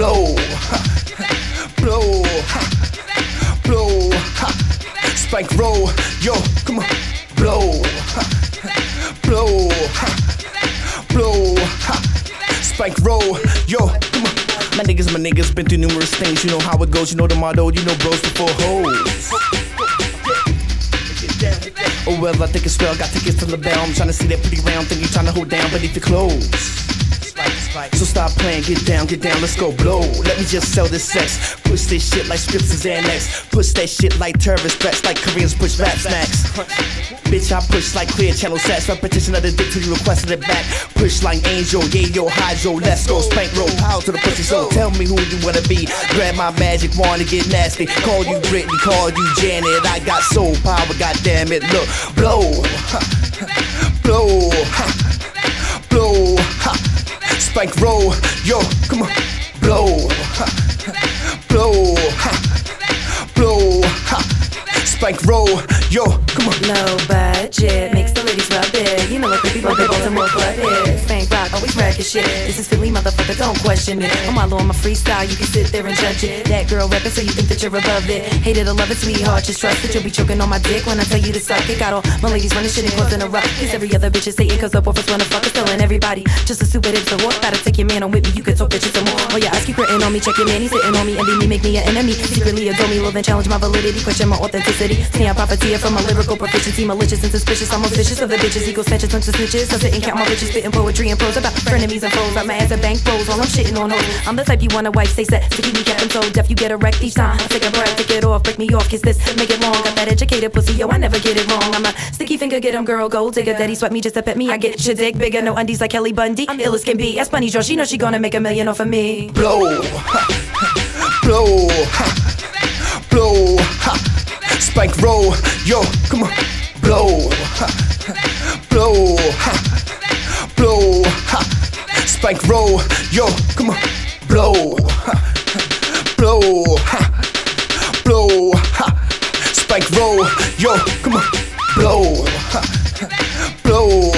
blow, blow, blow, spike roll, yo, come on, blow, blow, blow, Spank Rock, yo, come on. My niggas, my niggas, been through numerous things. You know how it goes, you know the motto, you know bros before hoes. Oh well, I think it's swell. Got tickets to the bell. I'm trying to see that pretty round thing you trying to hold down beneath your clothes. So stop playing, get down, get down, let's go blow. Let me just sell this sex. Push this shit like scripts is annex. Push that shit like terrorist threats, like Koreans push rap snacks. Bitch, I push like clear channel sets. Repetition of the dick till you requested it back. Push like angel, yeah, yo, hydro, let's go. Spank Rock, power to the pussy, so tell me who you wanna be. Grab my magic wand and get nasty. Call you Britney, call you Janet. I got soul power, goddamn it. Look, blow, blow. Spank Rock, yo, come on, blow, blow, blow, Spank Rock, yo, come on. Low budget makes the ladies rub it. You know what creepy bump it, Baltimore club is. Spank rock, shit. This is Philly, motherfucker, don't question it. I'm all on my freestyle, you can sit there and judge it. That girl rapping, so you think that you're above it. Hate it or love it, sweetheart, just trust it. You'll be choking on my dick when I tell you to suck it. Got all my ladies running shit and causing a ruck. Cause every other bitch is Satan, cause the boyfriends wanna fuck. Telling everybody, just a stupid it's a war. Gotta take your man on with me, you can talk that shit some more. Oh yeah, ask you gritting on me, check your man, he's sitting on me, envy me, make me an enemy. Secretly adore me, love and challenge my validity, question my authenticity. See, I profiteer from my lyrical proficiency, malicious and suspicious. I'm most vicious of the bitches, ego snatches, bunch of snitches. I sit and count my riches, spitting poetry and prose about frenemies and foes. Got my ass at bank rolls while I'm shitting on hoes. I'm the type you wanna wife, stay set to keep me kept so deaf. You get erect each time. I take a breath, take it off, break me off, kiss this, make it long. Got that educated pussy, yo, I never get it wrong. I'm a sticky finger, get him girl, gold digger. Daddy sweat me just to pet me. I get your dick bigger, no undies like Kelly Bundy. I'm ill as can be. As Bunny Joe, she know she gonna make a million off of me. blow, blow, blow, spike roll, yo, come on, blow, blow, like roll, yo, come on, blow, ha, blow, ha, blow, ha, spike roll, yo, come on, blow, ha, blow,